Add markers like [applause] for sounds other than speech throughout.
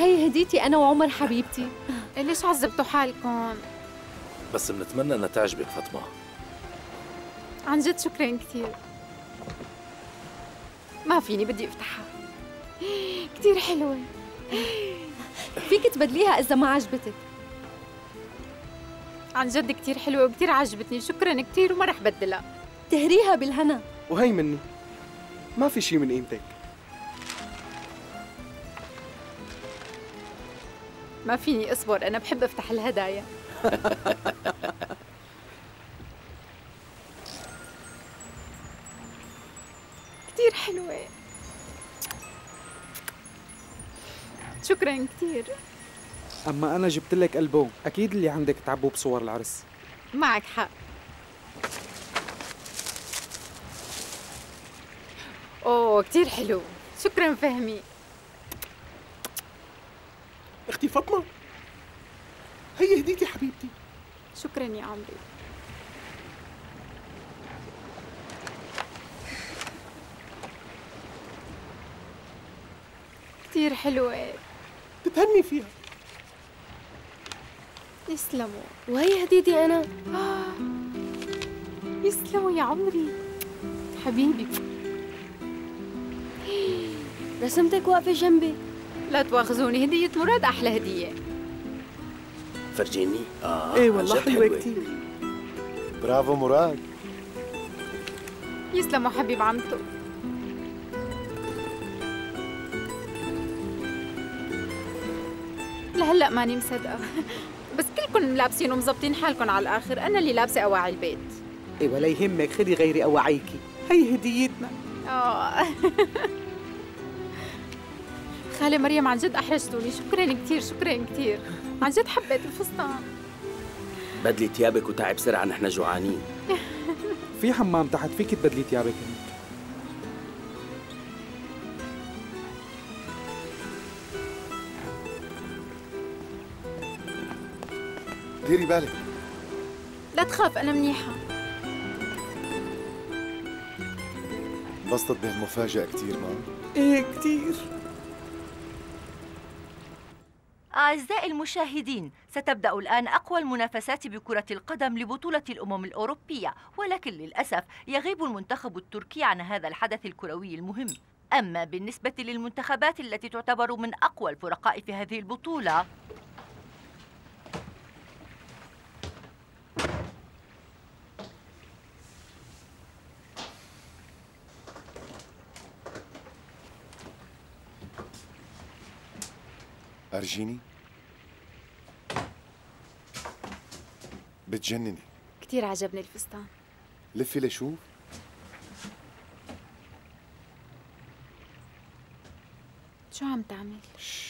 هي هديتي أنا وعمر حبيبتي. ليش عذبتوا حالكم؟ بس بنتمنى إنها تعجبك فاطمة. عن جد شكرا كثير. ما فيني بدي أفتحها. كثير حلوة. فيك تبدليها إذا ما عجبتك. عن جد كثير حلوة وكثير عجبتني. شكرا كثير وما رح بدلها. تهريها بالهنا. وهي مني. ما في شي من قيمتك. ما فيني أصبر أنا بحب أفتح الهدايا. [laughs] كثير حلوة. شكرا كثير أما أنا جبت لك ألبوم أكيد اللي عندك تعبوا بصور العرس. معك حق. أوه كثير حلو. شكرا فهمي. أختي فاطمة؟ هي هديتي حبيبتي. شكرا يا عمري كثير حلوة. تتهني فيها. يسلموا. وهي هديتي أنا. آه. يسلموا يا عمري. حبيبي. رسمتك واقفة جنبي. لا تواخذوني هدية مراد أحلى هدية. فرجيني؟ آه إيه عن والله حلوة كثير برافو مراد. يسلموا حبيب عمته لهلا ماني مصدقة. بس كلكم لابسين ومظبطين حالكم على الآخر. أنا اللي لابسة أواعي البيت. إيه ولا يهمك خدي غيري أوعيكي هي هديتنا. آه. [laughs] خالة مريم عن جد أحرجتوني. شكرا كثير شكرا كثير عن جد حبيت الفستان. بدلي ثيابك وتعب بسرعة نحن جوعانين. [laughs] في حمام تحت فيك تبدلي ثيابك. هناك ديري بالك. لا تخاف أنا منيحة. انبسطت بهالمفاجأة كثير ما؟ إيه كتير. أعزائي المشاهدين ستبدأ الآن أقوى المنافسات بكرة القدم لبطولة الأمم الأوروبية. ولكن للأسف يغيب المنتخب التركي عن هذا الحدث الكروي المهم. أما بالنسبة للمنتخبات التي تعتبر من أقوى الفرقاء في هذه البطولة أرجيني؟ بتجنني. كثير عجبني الفستان. لفي لشوف شو عم تعمل؟ بدي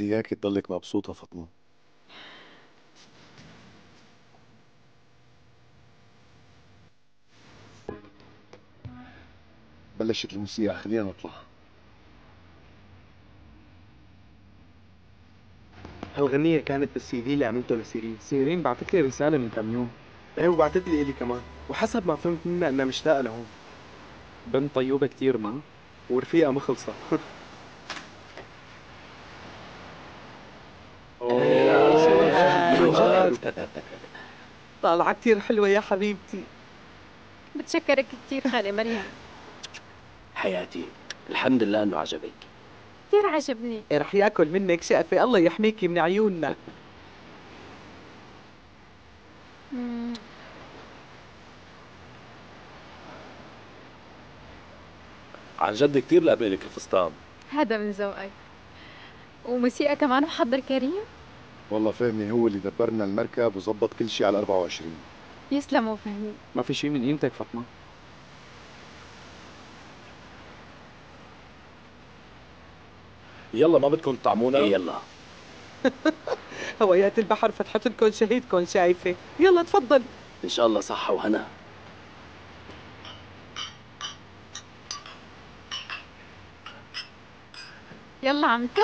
إياك تضلك مبسوطة فاطمة. بلشت الموسيقى خلينا نطلع. هالغنية كانت بالسي في اللي عملته لسيرين. سيرين بعثت لي رسالة من كم يوم. إيه وبعثت لي إلي كمان. وحسب ما فهمت منها إنها مشتاقة لهون. بنت طيوبة كتير ما. ورفيقة مخلصة [laughs] طالعة كتير حلوة يا حبيبتي. بتشكرك كثير خالة مريم. حياتي الحمد لله إنه عجبك. كثير عجبني. إيه رح ياكل منك شقفة. الله يحميكي من عيوننا. عن جد كتير لقبالك الفستان هذا من ذوقك وموسيقى كمان محضر كريم؟ والله فهمي هو اللي دبرنا المركب وظبط كل شيء على 24 يسلموا فهمي ما في شيء من قيمتك فاطمة؟ يلا ما بدكم تطعمونا؟ إيه يلا. [laughs] هوايات البحر فتحت لكم شهيدكم شايفة. يلا تفضل. إن شاء الله صحة وهنا. يلا عمتو.